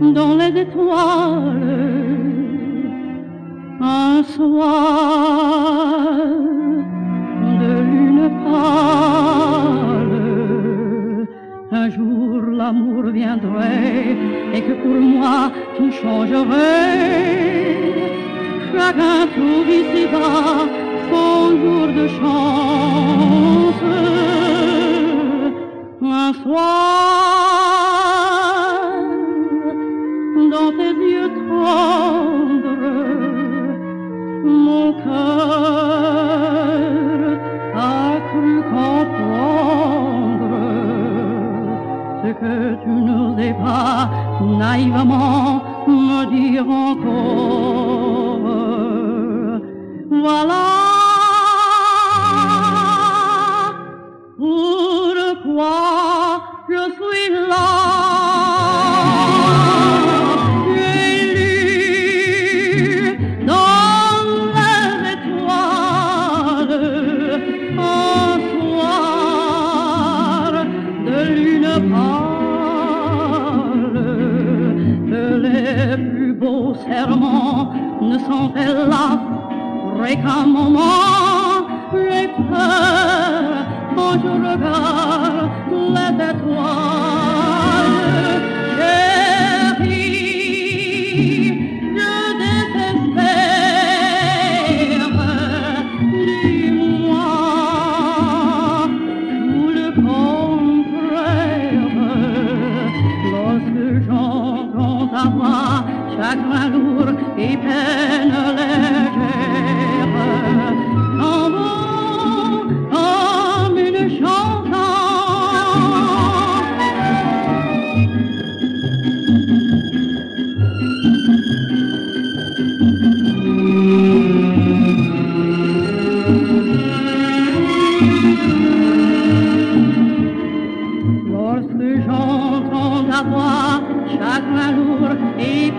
dans les étoiles un soir de lune pâle. Un jour l'amour viendrait et que pour moi tout changerait. Chacun trouve ici-bas son jour de chance. Dans tes yeux tendres, mon cœur a cru comprendre ce que tu n'osais pas naïvement me dire encore. Voilà je suis là. J'ai lu dans les étoiles un soir de lune pâle que les plus beaux serments ne sont là? Qu'un moment à moi chaque jour et peine légère. chaque jour et